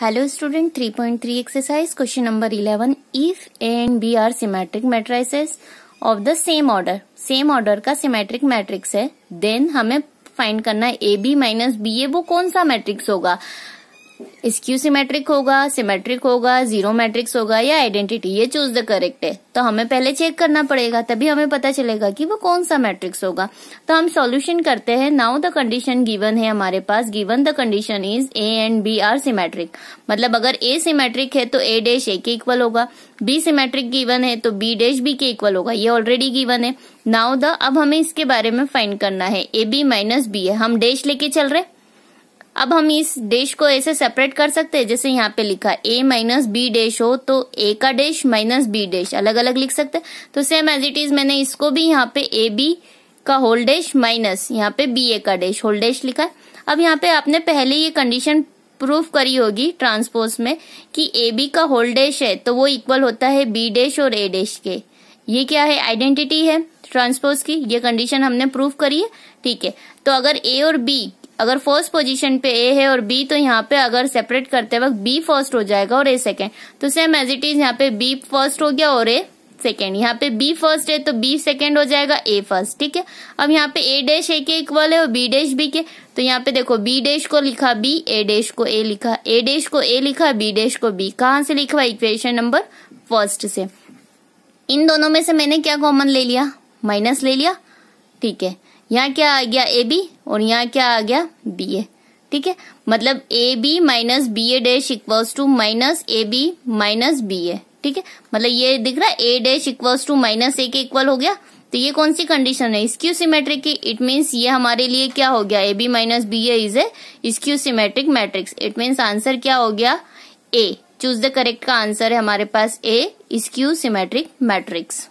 Hello student 3.3 exercise question number 11 if A and B are symmetric matrices of the same order same order का symmetric matrix है then हमें find करना है A B minus B A वो कौन सा matrix होगा? Skew symmetric होगा सिमेट्रिक होगा ज़ीरो मैट्रिक्स होगा या आइडेंटिटी ये चूज़ द करेक्ट है। तो हमें पहले चेक करना पड़ेगा, तभी हमें पता चलेगा कि वो कौन सा मैट्रिक्स होगा। तो हम सॉल्यूशन करते हैं नाउ द कंडीशन गिवन है हमारे पास given the condition is A and B are symmetric मतलब अगर ए सिमेट्रिक है तो ए डैश ए के इक्वल होगा बी सिमेट्रिक गिवन है तो बी डैश बी के इक्वल होगा, ये ऑलरेडी गिवन है। नाउ द अब हमें इसके बारे में फाइंड करना है ए बी माइनस बी है। हम डैश लेके चल रहे अब हम इस डेश को ऐसे सेपरेट कर सकते हैं, जैसे यहाँ पे लिखा ए माइनस बी डेश हो तो ए का डेश माइनस बी डेश अलग अलग लिख सकते हैं। तो सेम एज इट इज़ मैंने इसको भी यहाँ पे ए बी का होल डेश माइनस यहाँ पे बी ए का डेश होल डेश लिखा है। अब यहाँ पे आपने पहले ये कंडीशन प्रूफ करी होगी ट्रांसपोज में कि ए बी का होल डेश है तो वो इक्वल होता है बी डेश और ए डेश के। ये क्या है? आइडेंटिटी है ट्रांसपोज की। ये कंडीशन हमने प्रूफ करी है, ठीक है। तो अगर ए और बी अगर फ़र्स्ट पोजीशन पे ए है और बी तो यहाँ पे अगर सेपरेट करते वक्त बी फ़र्स्ट हो जाएगा और ए सेकेंड तो सेम एज इट इज़ यहाँ पे बी फ़र्स्ट हो गया और ए सेकेंड यहाँ पे बी फ़र्स्ट है तो बी सेकेंड हो जाएगा ए फ़र्स्ट ठीक है? अब यहाँ पे ए डैश ए के इक्वल है और बी डैश बी के। तो यहाँ पे देखो बी डैश को लिखा बी ए डैश को ए लिखा ए डैश को ए लिखा बी डैश को बी कहाँ से लिखा इक्वेशन नंबर फ़र्स्ट से? इन दोनों में से मैंने क्या कॉमन ले लिया? माइनस ले लिया? ठीक है। यहाँ क्या आ गया ए बी और यहाँ क्या आ गया बी ए ठीक है? मतलब A B minus B A dash equals to minus A B minus B A ठीक है? मतलब ये दिख रहा है A dash equals to minus A के इक्वल हो गया। तो ये कौन सी कंडीशन है? स्क्यू सिमेट्रिक की। इट मीन्स ये हमारे लिए क्या हो गया? A B minus B A is a skew symmetric matrix it means answer क्या हो गया? ए चूज़ द करेक्ट का आंसर है हमारे पास ए स्क्यू सिमेट्रिक मैट्रिक्स